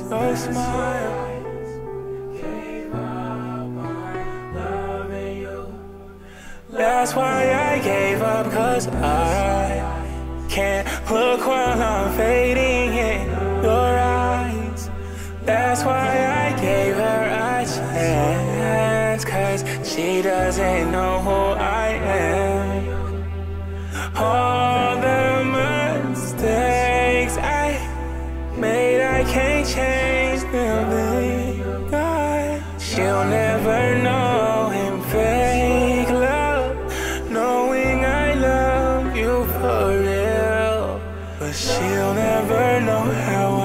a smile. That's why I gave up, cause I can't look while I'm fading in your eyes. That's why I gave her a chance, cause she doesn't know who I am. Oh, can't change them, babe. She'll never know him fake love, knowing I love you for real. But she'll never know how